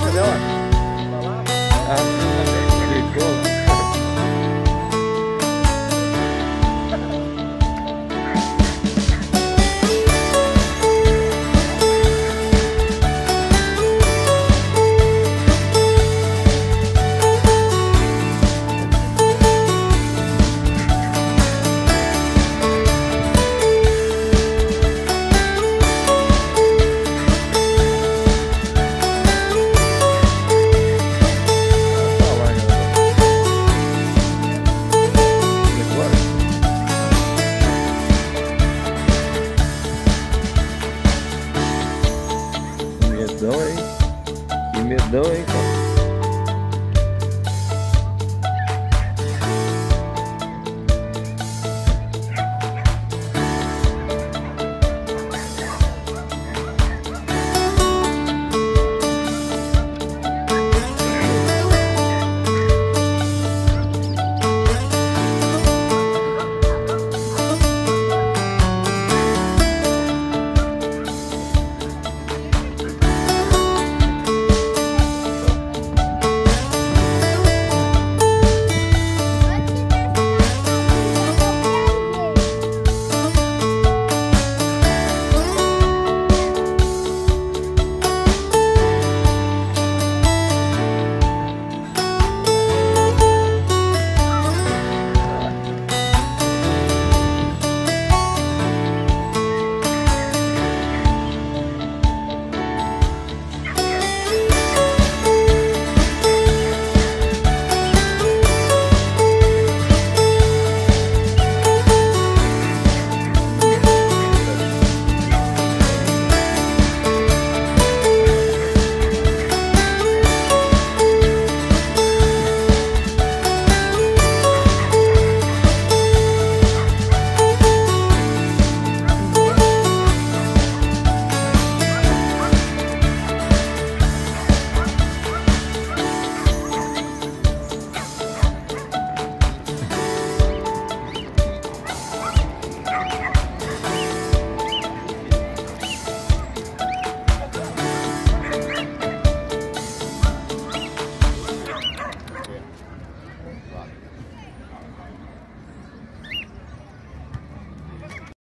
entendeu? Ah. medão, hein? Que medão, hein, cara?